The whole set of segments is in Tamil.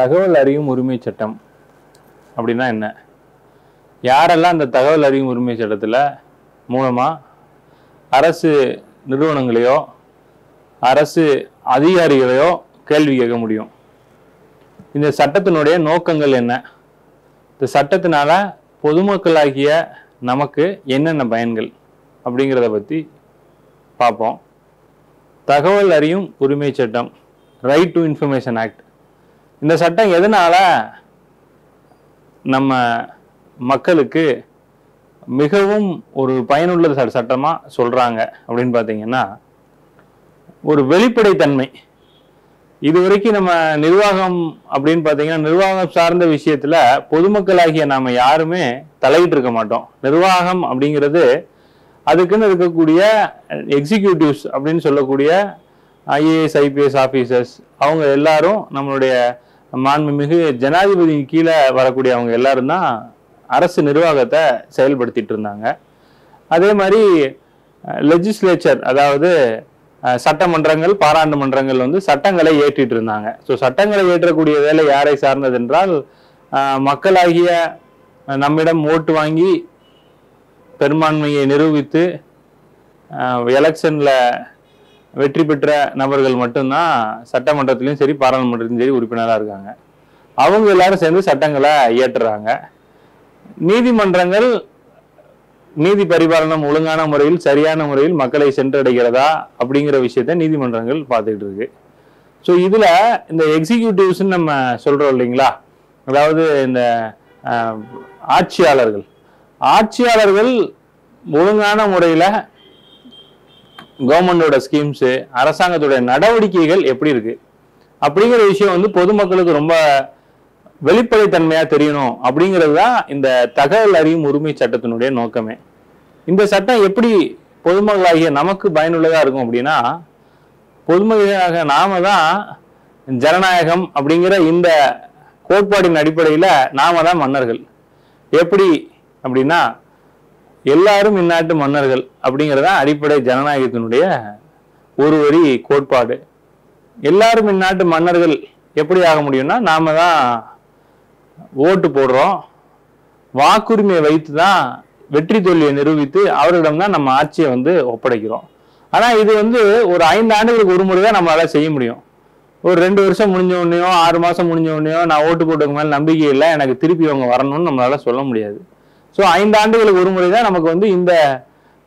தகவல் அறியும் உரிமை சட்டம் அப்படின்னா என்ன? யாரெல்லாம் அந்த தகவல் அறியும் உரிமை சட்டத்தில் மூலமாக அரசு நிறுவனங்களையோ அரசு அதிகாரிகளையோ கேள்வி கேட்க முடியும். இந்த சட்டத்தினுடைய நோக்கங்கள் என்ன? இந்த சட்டத்தினால பொதுமக்களாகிய நமக்கு என்னென்ன பயன்கள் அப்படிங்கிறத பற்றி பார்ப்போம். தகவல் அறியும் உரிமை சட்டம் ரைட் டு இன்ஃபர்மேஷன் ஆக்ட் இந்த சட்டம் எதனால நம்ம மக்களுக்கு மிகவும் ஒரு பயனுள்ள ச- சொல்கிறாங்க அப்படின்னு பார்த்தீங்கன்னா ஒரு வெளிப்படைத்தன்மை. இது வரைக்கும் நம்ம நிர்வாகம் அப்படின்னு பார்த்தீங்கன்னா நிர்வாகம் சார்ந்த விஷயத்தில் பொதுமக்களாகிய நாம யாருமே தலையிட்டு இருக்க மாட்டோம். நிர்வாகம் அப்படிங்கிறது அதுக்குன்னு இருக்கக்கூடிய எக்ஸிக்யூட்டிவ்ஸ் அப்படின்னு சொல்லக்கூடிய ஐஏஎஸ் ஐபிஎஸ் ஆஃபீஸர்ஸ் அவங்க எல்லாரும் நம்மளுடைய மாண்புமிகு ஜனாதிபதியின் கீழே வரக்கூடிய அவங்க எல்லாரும் தான் அரசு நிர்வாகத்தை செயல்படுத்திட்டு இருந்தாங்க. அதே மாதிரி லெஜிஸ்லேச்சர் அதாவது சட்டமன்றங்கள் பாராளுமன்றங்கள் வந்து சட்டங்களை ஏற்றிட்டு இருந்தாங்க. ஸோ சட்டங்களை ஏற்றக்கூடிய வேலை யாரை சார்ந்தது என்றால் மக்களாகிய நம்மிடம் ஓட்டு வாங்கி பெரும்பான்மையை நிரூபித்து எலெக்ஷனில் வெற்றி பெற்ற நபர்கள் மட்டும்தான் சட்டமன்றத்திலையும் சரி பாராளுமன்றத்திலும் சரி உறுப்பினராக இருக்காங்க. அவங்க எல்லாரும் சேர்ந்து சட்டங்களை இயற்றுறாங்க. நீதிமன்றங்கள் நீதி பரிபாலனம் ஒழுங்கான முறையில் சரியான முறையில் மக்களை சென்றடைகிறதா அப்படிங்கிற விஷயத்த நீதிமன்றங்கள் பார்த்துக்கிட்டு இருக்கு. ஸோ இதில் இந்த எக்ஸிக்யூட்டிவ்ஸ்ன்னு நம்ம சொல்கிறோம் இல்லைங்களா? அதாவது இந்த ஆட்சியாளர்கள். ஆட்சியாளர்கள் ஒழுங்கான முறையில் கவர்மெண்டோட ஸ்கீம்ஸு அரசாங்கத்துடைய நடவடிக்கைகள் எப்படி இருக்கு? அப்படிங்கிற விஷயம் வந்து பொதுமக்களுக்கு ரொம்ப வெளிப்படைத்தன்மையா தெரியணும். அப்படிங்கிறது தான் இந்த தகவல் அறியும் உரிமை சட்டத்தினுடைய நோக்கமே. இந்த சட்டம் எப்படி பொதுமக்களாகிய நமக்கு பயனுள்ளதா இருக்கும் அப்படின்னா பொதுமக்களாக நாம தான் ஜனநாயகம் அப்படிங்கிற இந்த கோட்பாடின் அடிப்படையில் நாம தான் மன்னர்கள். எப்படி அப்படின்னா எல்லாரும் இந்நாட்டு மன்னர்கள் அப்படிங்கிறதா அடிப்படை ஜனநாயகத்தினுடைய ஒரு வரி கோட்பாடு. எல்லாரும் இந்நாட்டு மன்னர்கள் எப்படி ஆக முடியும்னா நாம தான் ஓட்டு போடுறோம். வாக்குரிமையை வைத்து தான் வெற்றி தோல்வியை நிரூபித்து அவர்களிடம் தான் நம்ம ஆட்சியை வந்து ஒப்படைக்கிறோம். ஆனால் இது வந்து ஒரு ஐந்து ஆண்டுகளுக்கு ஒரு முறை தான் நம்மளால செய்ய முடியும். ஒரு ரெண்டு வருஷம் முடிஞ்ச உடனேயோ ஆறு மாதம் முடிஞ்ச உடனேயோ நான் ஓட்டு போட்டதுக்கு மேலே நம்பிக்கை இல்லை எனக்கு திருப்பி அவங்க வரணும்னு நம்மளால சொல்ல முடியாது. ஸோ ஐந்து ஆண்டுகளுக்கு ஒரு முறை தான் நமக்கு வந்து இந்த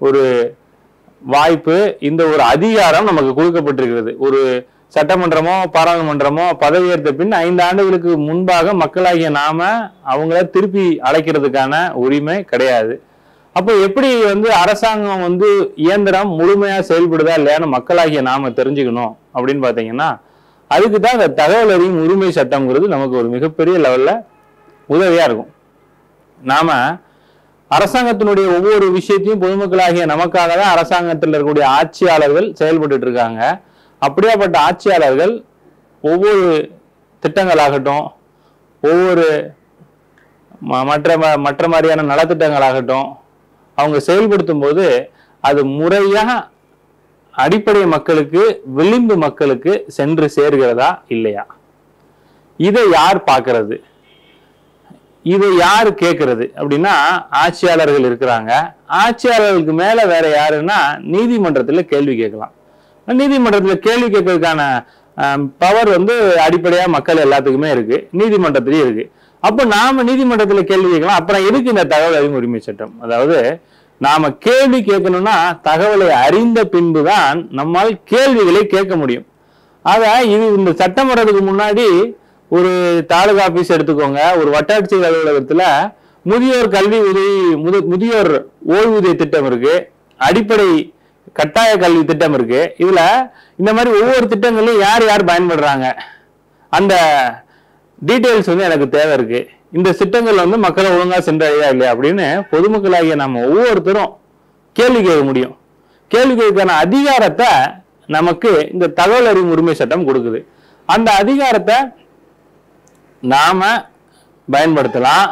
ஒரு வாய்ப்பு இந்த ஒரு அதிகாரம் நமக்கு கொடுக்கப்பட்டிருக்கிறது. ஒரு சட்டமன்றமோ பாராளுமன்றமோ பதவியேற்ற பின் ஐந்து ஆண்டுகளுக்கு முன்பாக மக்களாகிய நாம அவங்கள திருப்பி அழைக்கிறதுக்கான உரிமை கிடையாது. அப்போ எப்படி வந்து அரசாங்கம் வந்து இயந்திரம் முழுமையாக செயல்படுதா இல்லையான்னு மக்களாகிய நாம தெரிஞ்சுக்கணும் அப்படின்னு பார்த்தீங்கன்னா அதுக்கு தான் இந்த தகவல் அறியும் உரிமை சட்டம்ங்கிறது நமக்கு ஒரு மிகப்பெரிய லெவலில் உதவியாக இருக்கும். நாம அரசாங்கத்தினுடைய ஒவ்வொரு விஷயத்தையும் பொதுமக்களாகிய நமக்காக தான் அரசாங்கத்தில் இருக்கக்கூடிய ஆட்சியாளர்கள் செயல்பட்டு இருக்காங்க அப்படியாப்பட்ட ஆட்சியாளர்கள் ஒவ்வொரு திட்டங்களாகட்டும் ஒவ்வொரு ம- மற்ற ம- மற்ற மாதிரியான நலத்திட்டங்களாகட்டும் அவங்க செயல்படுத்தும் போது அது முறையாக அடிப்படை மக்களுக்கு விளிம்பு மக்களுக்கு சென்று சேர்கிறதா இல்லையா? இதை யார் பார்க்கறது? இதை யார் கேட்கறது அப்படின்னா ஆட்சியாளர்கள் இருக்கிறாங்க. ஆட்சியாளர்களுக்கு மேலே வேற யாருன்னா நீதிமன்றத்தில் கேள்வி கேட்கலாம். நீதிமன்றத்தில் கேள்வி கேட்கறதுக்கான பவர் வந்து அடிப்படையாக மக்கள் எல்லாத்துக்குமே இருக்கு. நீதிமன்றத்திலயும் இருக்கு. அப்போ நாம நீதிமன்றத்தில் கேள்வி கேட்கலாம். அப்புறம் எதுக்கு இந்த தகவல் அறிவு உரிமை சட்டம்? அதாவது நாம கேள்வி கேட்கணும்னா தகவலை அறிந்த பின்பு தான் நம்மால் கேள்விகளை கேட்க முடியும். ஆக இது இந்த சட்டம் வர்றதுக்கு முன்னாடி ஒரு தாலுகா ஆபீஸ் எடுத்துக்கோங்க. ஒரு வட்டாட்சியர் அலுவலகத்துல முதியோர் கல்வி உதவி முது- முதியோர் ஓய்வூதிய திட்டம் இருக்கு. அடிப்படை கட்டாய கல்வி திட்டம் இருக்கு. இதுல இந்த மாதிரி ஒவ்வொரு திட்டங்களையும் யார் யார் பயன்படுறாங்க? அந்த டீட்டெயில்ஸ் வந்து எனக்கு தேவை இருக்கு. இந்த திட்டங்கள் வந்து மக்களை ஒழுங்கா சென்றடையா இல்லையா அப்படின்னு பொதுமக்களாகிய நம்ம ஒவ்வொருத்தரும் கேள்வி கேட்க முடியும். கேள்வி கேட்கான அதிகாரத்தை நமக்கு இந்த தகவல் அறிவு உரிமை சட்டம் கொடுக்குது. அந்த அதிகாரத்தை நாம பயன்படுத்தலாம்.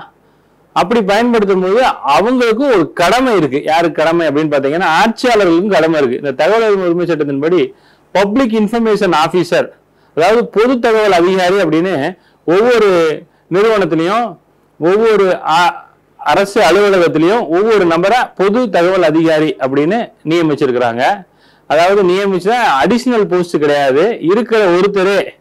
அப்படி பயன்படுத்தும் போது அவங்களுக்கும் ஒரு கடமை இருக்கு. யாருக்கு கடமை அப்படின்னு பாத்தீங்கன்னா ஆட்சியாளர்களுக்கும் கடமை இருக்கு. இந்த தகவல் உரிமை சட்டத்தின்படி பப்ளிக் இன்ஃபர்மேஷன் ஆபீசர் அதாவது பொது தகவல் அதிகாரி அப்படின்னு ஒவ்வொரு நிறுவனத்திலையும் ஒவ்வொரு அரசு அலுவலகத்திலையும் ஒவ்வொரு நபரை பொது தகவல் அதிகாரி அப்படின்னு நியமிச்சிருக்கிறாங்க. அதாவது நியமிச்சா அடிஷனல் போஸ்ட் கிடையாது. இருக்கிற ஒருத்தரே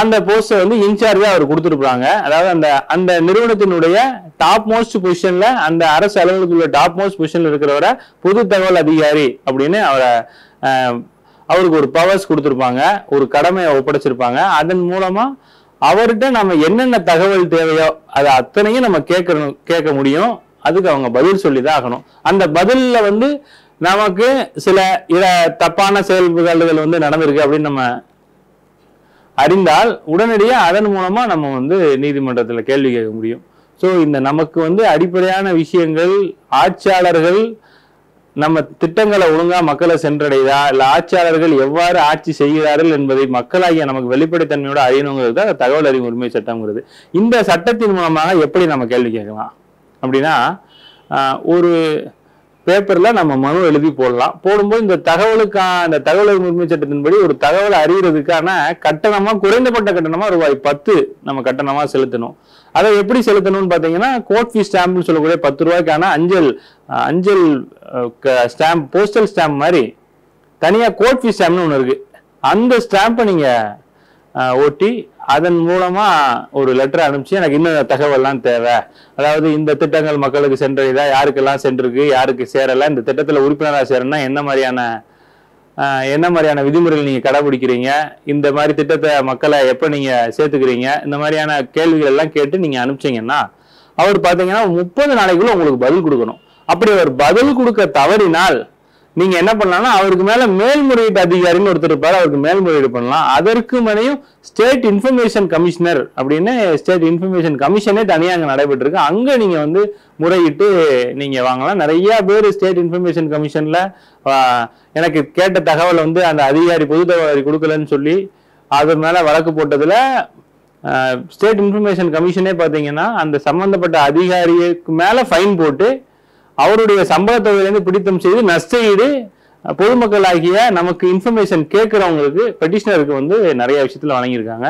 அந்த போஸ்டர் வந்து இன்சார்ஜா அவர் கொடுத்துருப்பாங்க அதாவது அந்த அந்த நிறுவனத்தினுடைய டாப் மோஸ்ட் பொசிஷன்ல அந்த அரசு அலுவலகத்துள்ள டாப் மோஸ்ட் பொசிஷன்ல இருக்கிறவரை பொது தகவல் அதிகாரி அப்படின்னு அவரை அவருக்கு ஒரு பவர்ஸ் கொடுத்துருப்பாங்க. ஒரு கடமையை ஒப்படைச்சிருப்பாங்க. அதன் மூலமா அவர்கிட்ட நம்ம என்னென்ன தகவல் தேவையோ அது அத்தனையும் நம்ம கேட்கணும் கேட்க முடியும். அதுக்கு அவங்க பதில் சொல்லி தான் ஆகணும். அந்த பதிலில் வந்து நமக்கு சில இத தப்பான செயல்பாடுகள் வந்து நடந்திருக்கு அப்படின்னு நம்ம அறிந்தால் உடனடியாக அதன் மூலமாக நம்ம வந்து நீதிமன்றத்தில் கேள்வி கேட்க முடியும். ஸோ இந்த நமக்கு வந்து அடிப்படையான விஷயங்கள் ஆட்சியாளர்கள் நம்ம திட்டங்களை ஒழுங்காக மக்களை சென்றடைதா இல்லை ஆட்சியாளர்கள் எவ்வாறு ஆட்சி செய்கிறார்கள் என்பதை மக்களாகிய நமக்கு வெளிப்படைத்தன்மையோட அறியணுங்கிறது தான் தகவல் அறிவு உரிமை சட்டம்ங்கிறது. இந்த சட்டத்தின் மூலமாக எப்படி நம்ம கேள்வி கேட்கலாம்? அப்படின்னா ஒரு பேப்பர்ல நம்ம மனு எழுதி போடலாம். போடும்போது இந்த தகவலுக்கான இந்த தகவல் உரிமை சட்டத்தின்படி ஒரு தகவலை அறிகிறதுக்கான கட்டணமா குறைந்தபட்ட கட்டணமா ரூபாய் பத்து நம்ம கட்டணமா செலுத்தணும். அதை எப்படி செலுத்தணும்னு பாத்தீங்கன்னா கோட் ஃபீஸ் ஸ்டாம்ப்னு சொல்லக்கூடிய பத்து ரூபாய்க்கான அஞ்சல் அஞ்சல் ஸ்டாம்ப் போஸ்டல் ஸ்டாம்ப் மாதிரி தனியா கோட் ஃபீஸ் ஸ்டாம்ப்னு ஒன்று இருக்கு. அந்த ஸ்டாம்பை நீங்க ஓட்டி ஒட்டி அதன் மூலமா ஒரு லெட்டர் அனுப்பிச்சு எனக்கு இன்னும் தகவல்லாம் தேவை. அதாவது இந்த திட்டங்கள் மக்களுக்கு சென்றதா யாருக்கெல்லாம் சென்றிருக்கு யாருக்கு சேரல இந்த திட்டத்தில் உறுப்பினராக சேரணும்னா என்ன மாதிரியான என்ன மாதிரியான விதிமுறைகள் நீங்கள் கடைபிடிக்கிறீங்க? இந்த மாதிரி திட்டத்தை மக்களை எப்போ நீங்கள் சேர்த்துக்கிறீங்க? இந்த மாதிரியான கேள்விகள் எல்லாம் கேட்டு நீங்கள் அனுப்பிச்சீங்கன்னா அவர் பார்த்தீங்கன்னா முப்பது நாளைக்குள்ள உங்களுக்கு பதில் கொடுக்கணும். அப்படி அவர் பதில் கொடுக்க தவறினால் நீங்க என்ன பண்ணலாம்னா அவருக்கு மேல மேல்முறையீட்டு அதிகாரின்னு ஒருத்தர் இருப்பாரு அவருக்கு மேல்முறையீடு பண்ணலாம். அதற்கு மேலேயும் ஸ்டேட் இன்ஃபர்மேஷன் கமிஷனர் அப்படின்னு ஸ்டேட் இன்ஃபர்மேஷன் கமிஷனே தனியாக அங்கே நடைபெற்று இருக்கு அங்க நீங்க வந்து முறையிட்டு நீங்க வாங்கலாம். நிறைய பேர் ஸ்டேட் இன்ஃபர்மேஷன் கமிஷன்ல எனக்கு கேட்ட தகவல் வந்து அந்த அதிகாரி பொது தகவல் கொடுக்கலன்னு சொல்லி அது மேல வழக்கு போட்டதுல ஸ்டேட் இன்ஃபர்மேஷன் கமிஷனே பாத்தீங்கன்னா அந்த சம்பந்தப்பட்ட அதிகாரிக்கு மேல ஃபைன் போட்டு அவருடைய சம்பள தொகையிலிருந்து பிடித்தம் செய்து நஷ்டஈடு பொதுமக்கள் பொதுமக்களாகிய நமக்கு இன்ஃபர்மேஷன் கேட்குறவங்களுக்கு பெட்டிஷனருக்கு வந்து நிறைய விஷயத்தில் வழங்கியிருக்காங்க.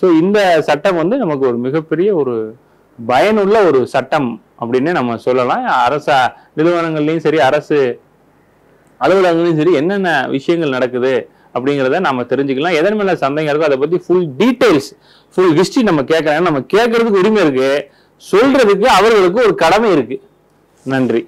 ஸோ இந்த சட்டம் வந்து நமக்கு ஒரு மிகப்பெரிய ஒரு பயனுள்ள ஒரு சட்டம் அப்படின்னு நம்ம சொல்லலாம். அரச நிறுவனங்கள்லையும் சரி அரசு அலுவலகங்களையும் சரி என்னென்ன விஷயங்கள் நடக்குது அப்படிங்கிறத நம்ம தெரிஞ்சுக்கலாம். எதன் மேலே சந்தேகம் இருக்கோ அதை பற்றி ஃபுல் டீட்டெயில்ஸ் ஃபுல் ஹிஸ்ட்ரி நம்ம கேட்கலாம் நம்ம கேட்கறதுக்கு உரிமை இருக்குது சொல்கிறதுக்கு அவர்களுக்கு ஒரு கடமை இருக்குது நன்றி.